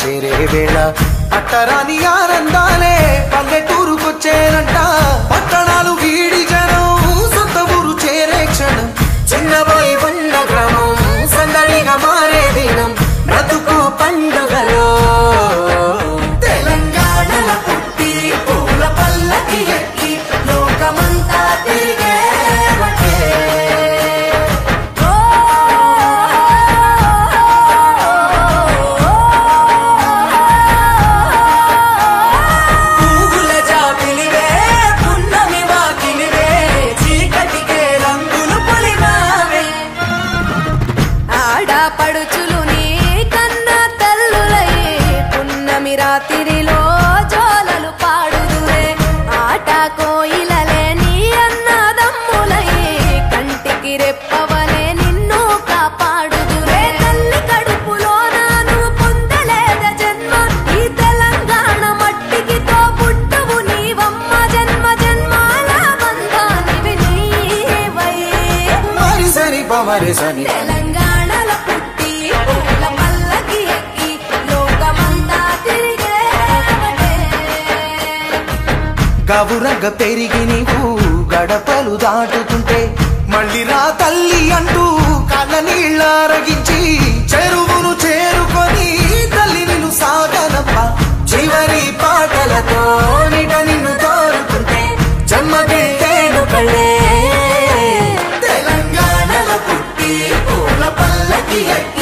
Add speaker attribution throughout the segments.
Speaker 1: చేరే
Speaker 2: వేళ అట్టరాని ఆనందాలే కాకి తెలంగాణలో పుట్టి పల్లకి ఎక్కి
Speaker 1: లోకమంతా తిరిగేవటే
Speaker 2: గవురగ పెరిగి నీవు గడపలు దాటుతుంటే మళ్ళీ రా తల్లి అంటూ కళ్ళ నీళ్ళారగించి చెరువును చేరుకొని తల్లి నిన్ను సాగనప్ప చివరి పాటలతో
Speaker 3: Yeah.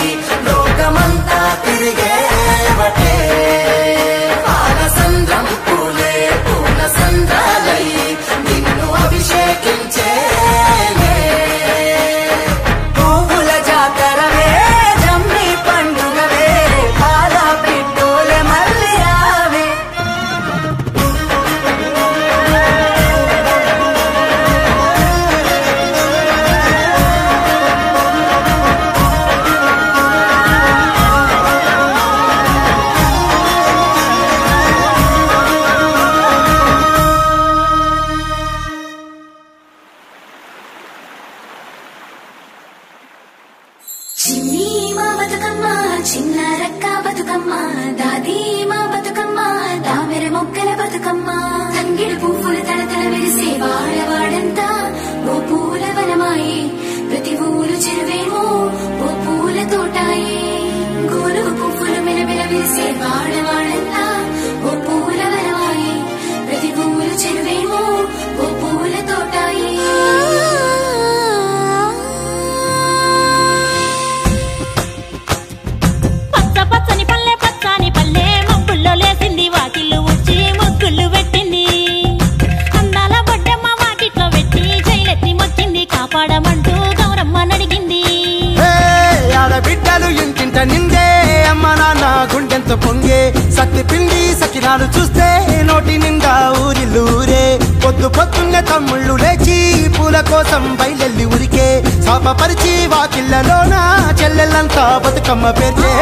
Speaker 3: సకినాలు చూస్తే నోటి నిండా ఊరిల్లూరే పొద్దు పొద్దున్న తమ్ముళ్ళు లేచి పూల కోసం బయలెల్లి ఉరికే శాపపరిచి వాకిళ్ళలోనా చెల్లెళ్ళంతా బతుకమ్మ పేర్చే.